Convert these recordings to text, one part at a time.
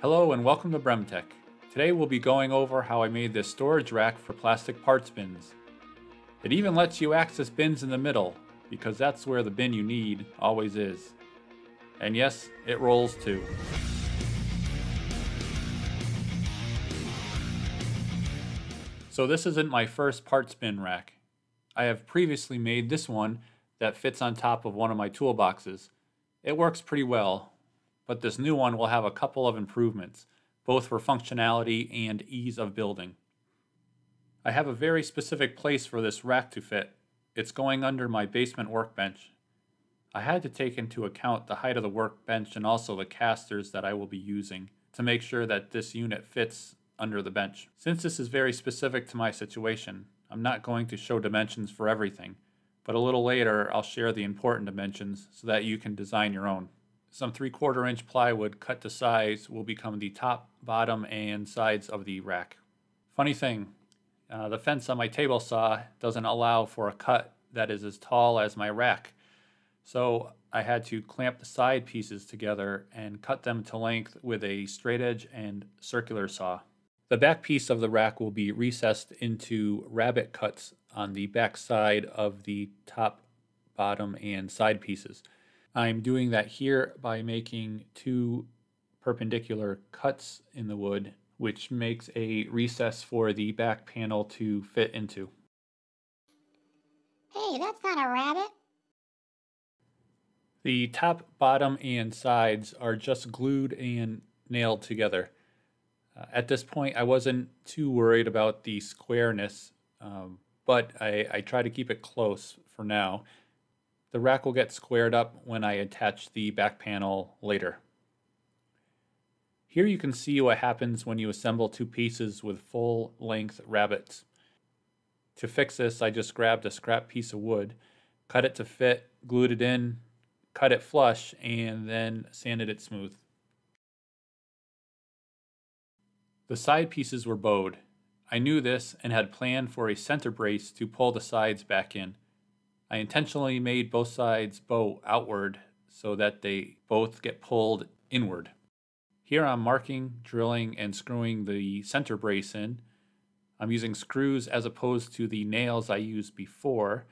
Hello and welcome to BremTech. Today we'll be going over how I made this storage rack for plastic parts bins. It even lets you access bins in the middle, because that's where the bin you need always is. And yes, it rolls too. So this isn't my first parts bin rack. I have previously made this one that fits on top of one of my toolboxes. It works pretty well, but this new one will have a couple of improvements, both for functionality and ease of building. I have a very specific place for this rack to fit. It's going under my basement workbench. I had to take into account the height of the workbench and also the casters that I will be using to make sure that this unit fits under the bench. Since this is very specific to my situation, I'm not going to show dimensions for everything, but a little later I'll share the important dimensions so that you can design your own. Some 3 quarter inch plywood cut to size will become the top, bottom, and sides of the rack. Funny thing, uh, the fence on my table saw doesn't allow for a cut that is as tall as my rack, so I had to clamp the side pieces together and cut them to length with a straight edge and circular saw. The back piece of the rack will be recessed into rabbet cuts on the back side of the top, bottom, and side pieces. I'm doing that here by making two perpendicular cuts in the wood, which makes a recess for the back panel to fit into. Hey, that's not a rabbit. The top, bottom, and sides are just glued and nailed together. Uh, at this point, I wasn't too worried about the squareness, um, but I, I try to keep it close for now. The rack will get squared up when I attach the back panel later. Here you can see what happens when you assemble two pieces with full length rabbets. To fix this, I just grabbed a scrap piece of wood, cut it to fit, glued it in, cut it flush, and then sanded it smooth. The side pieces were bowed. I knew this and had planned for a center brace to pull the sides back in. I intentionally made both sides bow outward so that they both get pulled inward. Here I'm marking, drilling, and screwing the center brace in. I'm using screws as opposed to the nails I used before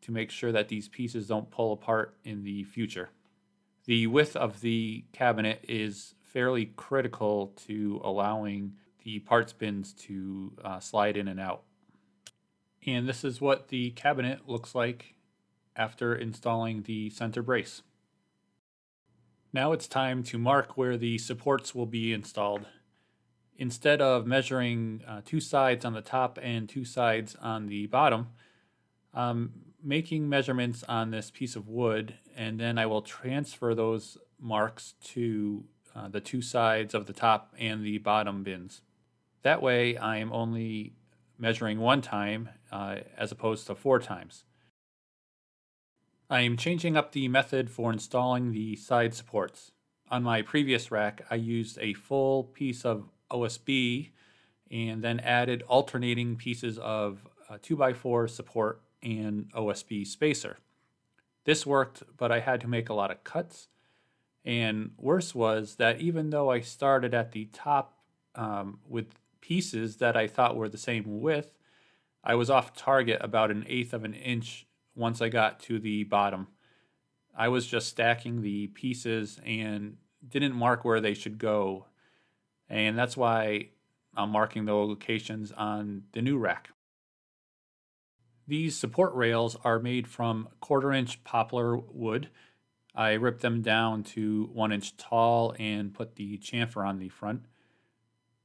to make sure that these pieces don't pull apart in the future. The width of the cabinet is fairly critical to allowing the parts bins to uh, slide in and out. And this is what the cabinet looks like after installing the center brace. Now it's time to mark where the supports will be installed. Instead of measuring uh, two sides on the top and two sides on the bottom, I'm making measurements on this piece of wood and then I will transfer those marks to uh, the two sides of the top and the bottom bins. That way I am only measuring one time uh, as opposed to four times. I am changing up the method for installing the side supports. On my previous rack, I used a full piece of OSB and then added alternating pieces of 2x4 support and OSB spacer. This worked, but I had to make a lot of cuts and worse was that even though I started at the top um, with pieces that I thought were the same width, I was off target about an eighth of an inch once I got to the bottom. I was just stacking the pieces and didn't mark where they should go. And that's why I'm marking the locations on the new rack. These support rails are made from quarter inch poplar wood I ripped them down to one inch tall and put the chamfer on the front.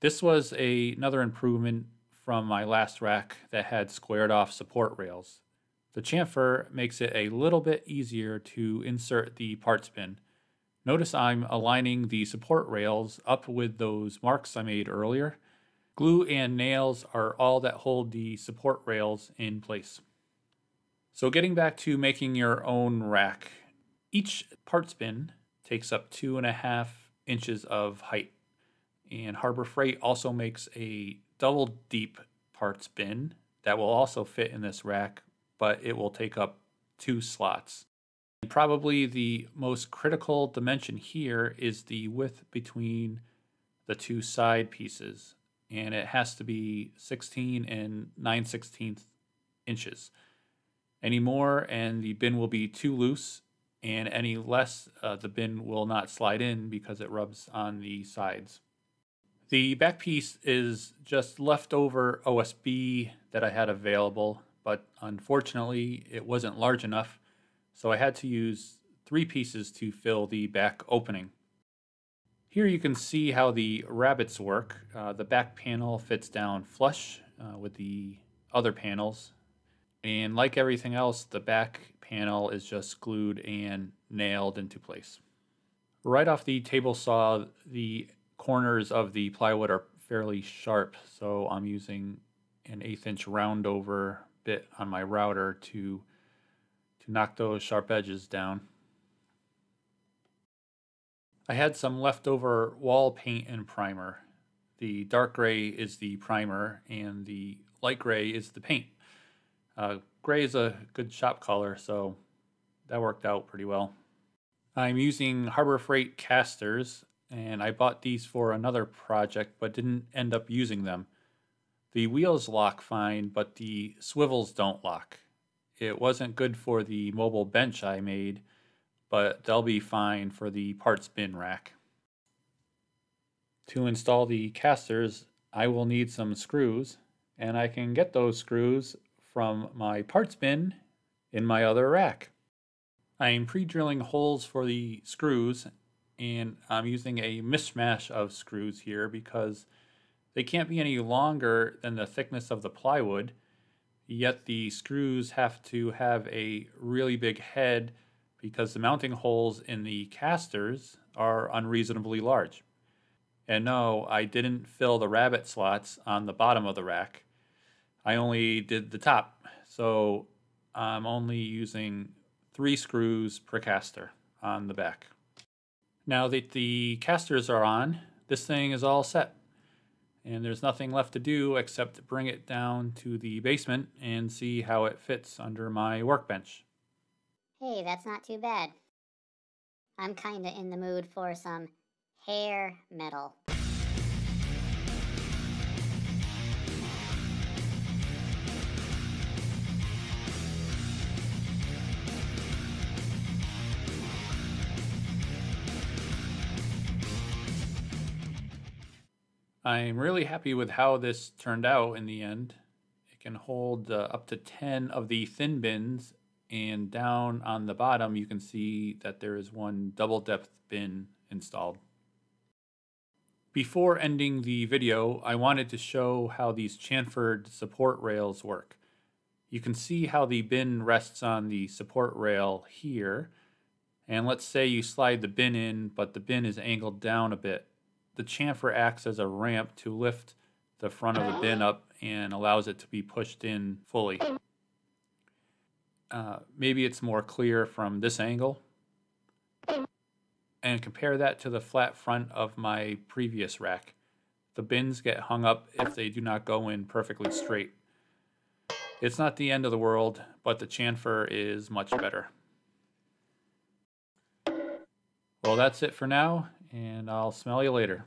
This was a, another improvement from my last rack that had squared off support rails. The chamfer makes it a little bit easier to insert the parts bin. Notice I'm aligning the support rails up with those marks I made earlier. Glue and nails are all that hold the support rails in place. So getting back to making your own rack, each parts bin takes up two and a half inches of height. And Harbor Freight also makes a double deep parts bin that will also fit in this rack, but it will take up two slots. And probably the most critical dimension here is the width between the two side pieces, and it has to be 16 and 9 16th inches. Any more, and the bin will be too loose, and any less, uh, the bin will not slide in because it rubs on the sides. The back piece is just leftover OSB that I had available, but unfortunately it wasn't large enough, so I had to use three pieces to fill the back opening. Here you can see how the rabbets work. Uh, the back panel fits down flush uh, with the other panels. And like everything else, the back panel is just glued and nailed into place. Right off the table saw, the corners of the plywood are fairly sharp, so I'm using an eighth inch round over bit on my router to, to knock those sharp edges down. I had some leftover wall paint and primer. The dark gray is the primer and the light gray is the paint. Uh, gray is a good shop color, so that worked out pretty well. I'm using Harbor Freight casters, and I bought these for another project but didn't end up using them. The wheels lock fine, but the swivels don't lock. It wasn't good for the mobile bench I made, but they'll be fine for the parts bin rack. To install the casters, I will need some screws, and I can get those screws from my parts bin in my other rack. I am pre-drilling holes for the screws, and I'm using a mishmash of screws here because they can't be any longer than the thickness of the plywood, yet the screws have to have a really big head because the mounting holes in the casters are unreasonably large. And no, I didn't fill the rabbet slots on the bottom of the rack. I only did the top. So I'm only using three screws per caster on the back. Now that the casters are on, this thing is all set. And there's nothing left to do except bring it down to the basement and see how it fits under my workbench. Hey, that's not too bad. I'm kinda in the mood for some hair metal. I'm really happy with how this turned out in the end. It can hold uh, up to 10 of the thin bins and down on the bottom you can see that there is one double depth bin installed. Before ending the video, I wanted to show how these chamfered support rails work. You can see how the bin rests on the support rail here, and let's say you slide the bin in, but the bin is angled down a bit. The chamfer acts as a ramp to lift the front of the bin up and allows it to be pushed in fully. Uh, maybe it's more clear from this angle. And compare that to the flat front of my previous rack. The bins get hung up if they do not go in perfectly straight. It's not the end of the world, but the chamfer is much better. Well, that's it for now, and I'll smell you later.